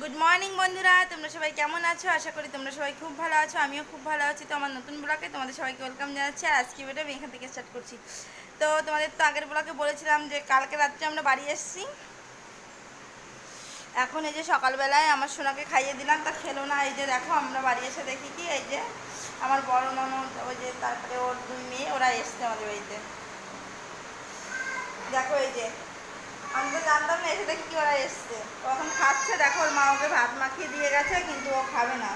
Good morning বন্ধুরা। তোমরা সবাই কেমন আছো? আশা করি তোমরা সবাই খুব ভালো আছো, আমিও খুব ভালো আছি। তো আমার নতুন ব্লগে তোমাদের সবাইকে ওয়েলকাম জানাচ্ছি, আর আজকে ভিডিও আমি এখান থেকে স্টার্ট করছি। তো তোমাদের তো আগের ব্লগে বলেছিলাম যে কালকে রাত্রে আমরা বাড়ি এসেছি। এখন এই যে সকালবেলায় আমার সোনাকে খাইয়ে দিলাম, তা খেলো না। এই যে দেখো, আমরা বাড়ি এসে দেখি কি, এই যে আমার বড় ননদ, ওই যে তারপরে ওর দুই মেয়ে, ওরা এসছে আমাদের বাড়িতে। দেখো এই যে আমি তো জানতাম না এসে দেখি কি ওরা এসছে। ও এখন খাচ্ছে, দেখো ওর মা ওকে ভাত মাখিয়ে দিয়ে গেছে, কিন্তু ও খাবে না।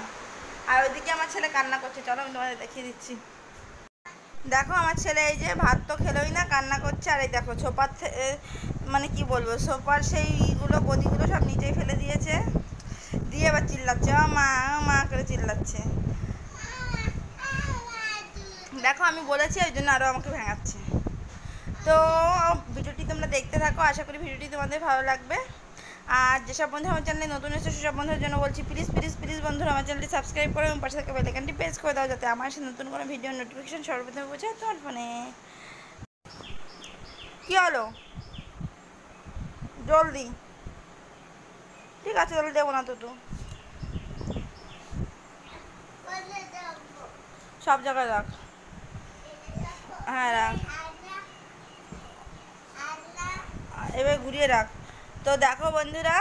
আর ওইদিকে আমার ছেলে কান্না করছে। চলো আমি তোমাদের দেখিয়ে দিচ্ছি। দেখো আমার ছেলে এই যে ভাত তো খেলোই না, কান্না করছে। আর এই দেখো ছোপার থে- মানে কি বলব সোপার সেই ইগুলো গদিগুলো সব নিচেই ফেলে দিয়েছে। দিয়ে এবার চিল্লাচ্ছে, ও মা মা করে চিল্লাচ্ছে। দেখো আমি বলেছি, ওই জন্য আরও আমাকে ভেঙাচ্ছে। তো, ভিডিওটি তোমরা দেখতে থাকো, আশা করি ভিডিওটি তোমাদের ভালো লাগবে। আর যেসব বন্ধু আমার চ্যানেলে নতুন এসেছে, সেসব বন্ধুদের জন্য বলছি প্লিজ প্লিজ প্লিজ বন্ধুরা আমার চ্যানেলটি সাবস্ক্রাইব করো এবং পাশে থাকা বেলাইকানটি প্রেস করে দাও, যাতে আমার নতুন কোনো ভিডিও নোটিফিকেশন সর্বপ্রথমে পৌঁছে তোমার ফোনে কী হলো? জলদি। ঠিক আছে জলদি দেবো না তো তু। সব জায়গায় রাখ। হ্যাঁ রাখ। এবার ঘুরিয়ে রাখ। তো দেখো বন্ধুরা,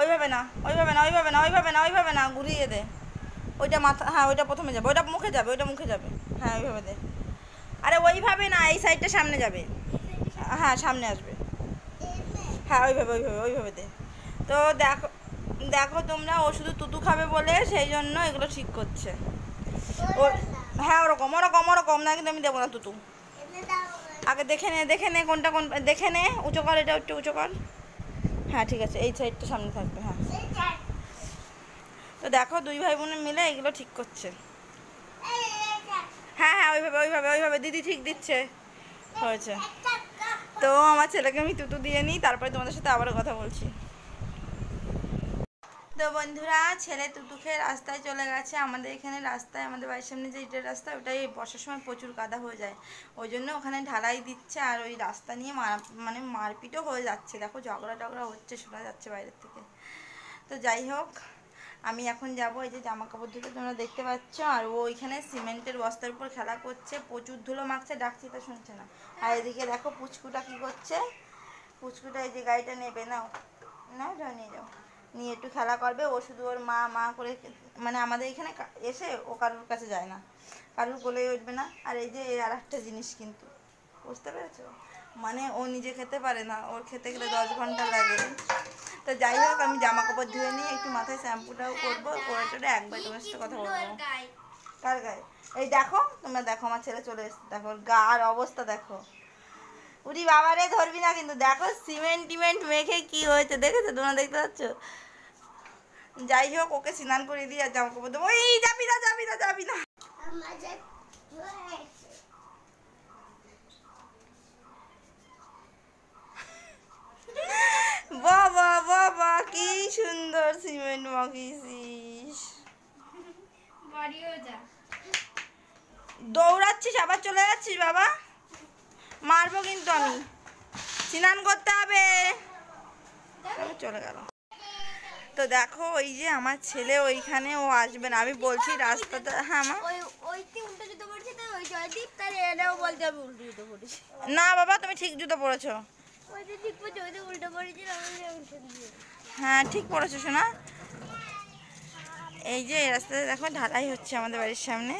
ওইভাবে না ওইভাবে না ওইভাবে না ওইভাবে না ওইভাবে না, ঘুরিয়ে দে। ওইটা মাথা হ্যাঁ ওইটা প্রথমে যাবে, ওইটা মুখে যাবে, ওইটা মুখে যাবে। হ্যাঁ ওইভাবে দে। আরে ওইভাবে না, এই সাইডটা সামনে যাবে। হ্যাঁ সামনে আসবে। হ্যাঁ ওইভাবে ওইভাবে ওইভাবে দে। তো দেখো দেখো তোমরা, ও শুধু তুতু খাবে বলে সেই জন্য এগুলো ঠিক করছে। ও হ্যাঁ ওরকম ওরকম ওরকম, না কিন্তু আমি দেবো না তুতু। আগে দেখে নে দেখে নে কোনটা কোন, দেখে নে, উঁচু কর, এটা একটু উঁচু কর। হ্যাঁ ঠিক আছে, এই সাইডটা সামনে থাকবে হ্যাঁ। তো দেখো, দুই ভাই বোনে মিলে এগুলো ঠিক করছে। হ্যাঁ হ্যাঁ ওইভাবে ওইভাবে ওইভাবে, দিদি ঠিক দিচ্ছে। হয়েছে। তো আমার ছেলেকে আমি তুতু দিয়ে নিই, তারপরে তোমাদের সাথে আবারও কথা বলছি। তো বন্ধুরা, ছেলে তুতু খেয়ে রাস্তায় চলে গেছে। আমাদের এখানে রাস্তায়, আমাদের বাড়ির সামনে যে ইটের রাস্তা, ওটাই বর্ষার সময় প্রচুর কাদা হয়ে যায়। ওই জন্য ওখানে ঢালাই দিচ্ছে আর ওই রাস্তা নিয়ে মানে মারপিটও হয়ে যাচ্ছে। দেখো, ঝগড়া টগড়া হচ্ছে, শোনা যাচ্ছে বাইরের থেকে। তো যাই হোক, আমি এখন যাব। এই যে জামা কাপড় ধুতে তোমরা দেখতে পাচ্ছ, আর ও ওইখানে সিমেন্টের বস্তার উপর খেলা করছে। প্রচুর ধুলো মাখছে, ডাকছি, তা শুনছে না। আর এদিকে দেখো, পুচকুটা কি করছে? পুচকুটা এই যে গাড়িটা নেবে, নাও। না নিয়ে যাও। নিয়ে একটু খেলা করবে ও শুধু ওর মা মা করে মানে আমাদের এখানে এসে ও কারোর কাছে যায় না। কারোর কোলে উঠবে না। আর এই যে আর একটা জিনিস কিন্তু বুঝতে পেরেছ? মানে ও নিজে খেতে পারে না ওর খেতে গেলে দশ ঘণ্টা লাগে। তো যাই হোক আমি জামা কাপড় ধুয়ে নিয়ে একটু মাথায় শ্যাম্পুটাও করব করে টোরে একবার তোমার সাথে কথা বলব। কার গায়ে? এই দেখো তোমরা দেখো আমার ছেলে চলে এসছে। দেখো গার অবস্থা দেখো। উরি বাবারে ধরবি না কিন্তু দেখো সিমেন্ট টিমেন্ট মেখে কি হয়েছে দেখেছ? তোমরা দেখতে পাচ্ছ? যাই হোক ওকে স্নান করে দিয়ে আর জামা কাপড় দেবো। এই যাবি না যাবি না যাবি না। বাবা বাবা কি সুন্দর সিমেন্ট মাখিয়েছিস। দৌড়াচ্ছিস আবার চলে যাচ্ছিস বাবা? মারবো কিন্তু আমি। স্নান করতে হবে। চলে গেল। তো দেখো ওই যে আমার ছেলে ওইখানে ও আসবে না। আমি বলছি রাস্তাটা হ্যাঁ মা? ওই উল্টো জুতো পড়ছে তাই ওই জয়দীপ তার আমি উল্টো জুতো পড়েছি। না বাবা তুমি ঠিক জুতো পড়েছে। হ্যাঁ ঠিক পড়েছো শোনা এই যে এই রাস্তাতে দেখো ঢালাই হচ্ছে আমাদের বাড়ির সামনে।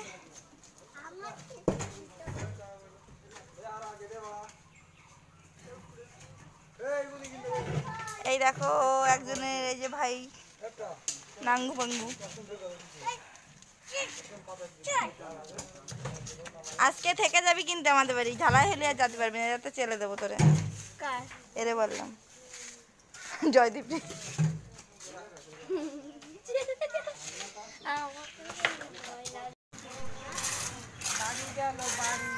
এই দেখো একজনের এই যে ভাই নাঙ্গু পাঙ্গু। আজকে থেকে যাবি কিন্তু আমাদের বাড়ি। ঢালাই হলে আর যেতে পারবি না যাতে চেলে দেবো তোরে। এরে বললাম। জয়দীপ রে। জানা হওয়া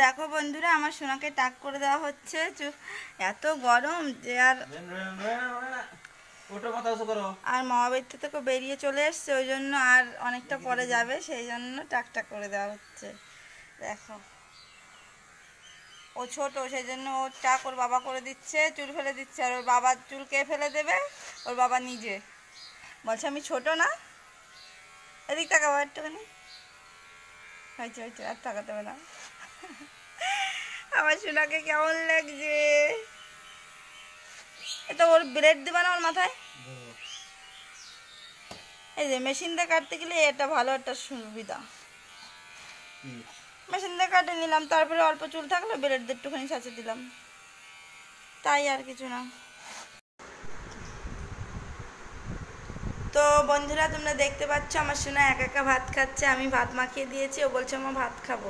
দেখো বন্ধুরা আমার সোনাকে টাক করে দেওয়া হচ্ছে। এত গরম যে আর আর মামাবাড়ির থেকে বেরিয়ে চলে এসছে ওই জন্য আর অনেকটা পরে যাবে সেই জন্য টাকটাক করে দেওয়া হচ্ছে। দেখো। ও ছোট সেই জন্য ওর টাক ওর বাবা করে দিচ্ছে চুল ফেলে দিচ্ছে। আর ওর বাবার চুল কে ফেলে দেবে? ওর বাবা নিজে। বলছে আমি ছোট না। এদিক তাকাবো একটুখানি। হয়েছে হয়েছে আর তাকাতে হবে না। আমার সোনাকে কেমন লাগছে? এটা ওর ব্লেড দেবা না ওর মাথায়? এই যে মেশিন দিয়ে কাটতে গেলে এটা ভালো একটা সুবিধা। মেশিন দিয়ে কাটে নিলাম, তারপরে অল্প চুল থাকলে ব্লেড দিয়ে একটুখানি সাঁচে দিলাম। তাই আর কিছু না। তো বন্ধুরা, তোমরা দেখতে পাচ্ছ আমার সোনা একা একা ভাত খাচ্ছে, আমি ভাত মাখিয়ে দিয়েছি, ও বলছে আমার ভাত খাব।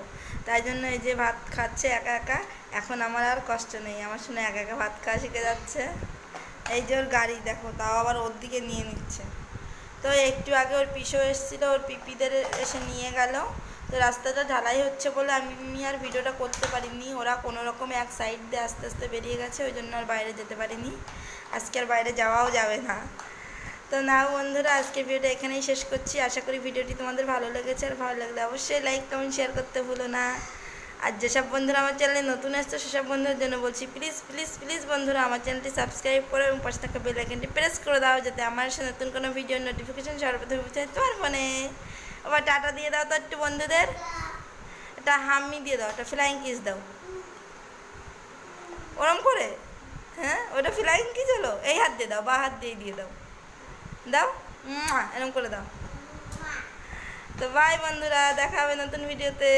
তাই জন্য এই যে ভাত খাচ্ছে একা একা, এখন আমার আর কষ্ট নেই, আমার সোনা একা একা ভাত খাওয়া শিখে যাচ্ছে। এই যে ওর গাড়ি, দেখো, তাও আবার ওর দিকে নিয়ে নিচ্ছে। তো একটু আগে ওর পিসো এসেছিল, ওর পিপিদের এসে নিয়ে গেল। তো রাস্তাটা ঢালাই হচ্ছে বলে আমি আর ভিডিওটা করতে পারিনি। ওরা কোনো রকম এক সাইড দিয়ে আস্তে আস্তে বেরিয়ে গেছে, ওই জন্য আর বাইরে যেতে পারিনি। আজকে আর বাইরে যাওয়াও যাবে না। তো না বন্ধুরা, আজকের ভিডিওটা এখানেই শেষ করছি। আশা করি ভিডিওটি তোমাদের ভালো লেগেছে। আর ভালো লাগলে অবশ্যই লাইক কমেন্ট শেয়ার করতে ভুলো না। আর যেসব বন্ধুরা আমার চ্যানেলে নতুন আসছে, সেসব বন্ধুদের জন্য বলছি প্লিজ প্লিজ প্লিজ বন্ধুরা, আমার চ্যানেলটি সাবস্ক্রাইব করো এবং পাশে থাকা বেল আইকনটি প্রেস করে দাও, যাতে আমার নতুন কোনো ভিডিওর নোটিফিকেশান সর্বপ্রথম পৌঁছায় তোমার ফোনে আবার টাটা দিয়ে দাও তো একটু বন্ধুদের। একটা হাম্মি দিয়ে দাও, একটা ফ্লাইং কিস দাও। ওরম করে? হ্যাঁ? ওটা ফ্লাইং কিস হলো? এই হাত দিয়ে দাও, বা হাত দিয়ে দিয়ে দাও। দাও। এরম করে দাও। তো বাই বন্ধুরা দেখা হবে নতুন ভিডিওতে